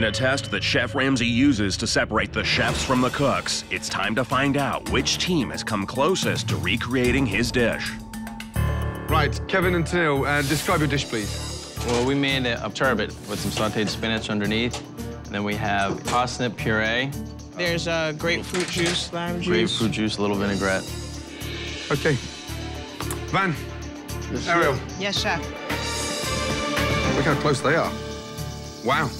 In a test that Chef Ramsay uses to separate the chefs from the cooks, it's time to find out which team has come closest to recreating his dish. Right, Kevin and Tennille, uh, describe your dish, please. Well, we made a, a turbot with some sauteed spinach underneath. And then we have parsnip puree, There's uh, grapefruit juice, lime juice. grapefruit juice, a little vinaigrette. Okay. Van, Ariel, Yes, chef. look how close they are. Wow.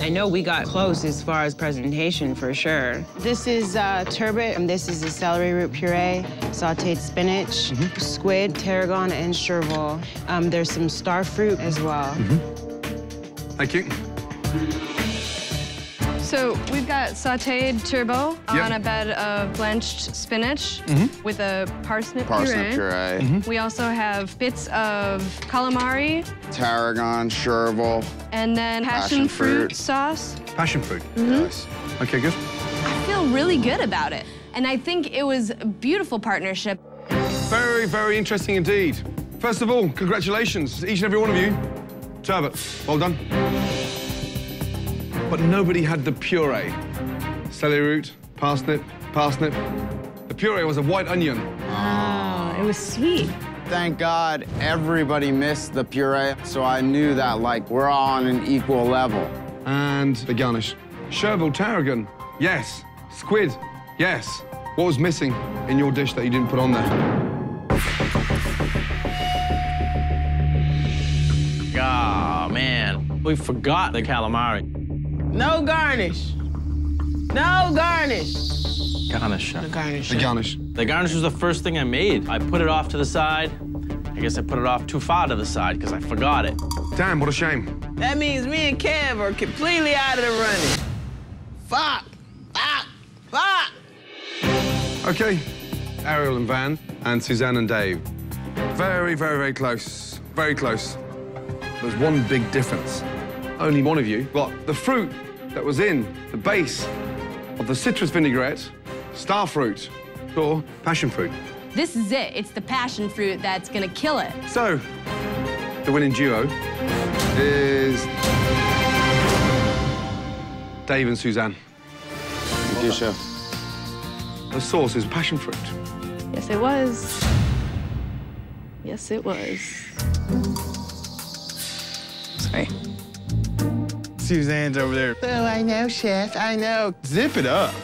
I know we got close as far as presentation for sure. This is uh, turbot, and this is the celery root puree, sauteed spinach, squid, tarragon, and chervil. Um, there's some star fruit as well. Thank you. So we've got sauteed turbo Yep. on a bed of blanched spinach mm-hmm. with a parsnip, Parsnip puree, mm-hmm. Mm-hmm. We also have bits of calamari tarragon, chervil. and then passion, Passion fruit. fruit. sauce. Passion fruit. Yes. Okay, good. I feel really good about it. And I think it was a beautiful partnership. Very, very interesting indeed. First of all, congratulations, each and every one of you. Turbot, well done. But nobody had the puree. Celery root, parsnip, parsnip. The puree was a white onion. It was sweet. Thank God everybody missed the puree, so I knew that like we're all on an equal level. And the garnish. Chervil tarragon, yes. Squid, yes. What was missing in your dish that you didn't put on there? Ah, man. We forgot the calamari. No garnish. No garnish. Garnish. chef. Garnish. The garnish. The garnish was the first thing I made. I put it off to the side. I guess I put it off too far to the side because I forgot it. Damn, what a shame. That means me and Kev are completely out of the running. Fuck. Fuck. Fuck. Okay, Ariel and Van, and Suzanne and Dave. Very, very, very close. Very close. There's one big difference. Only one of you got the fruit that was in the base of the citrus vinaigrette, star fruit, or passion fruit. This is it. It's the passion fruit that's gonna kill it. So, the winning duo is Dave and Suzanne. Thank you, chef. The sauce is passion fruit. Yes, it was. Yes, it was. Sorry. Suzanne's over there. Oh, I know, chef. I know. Zip it up.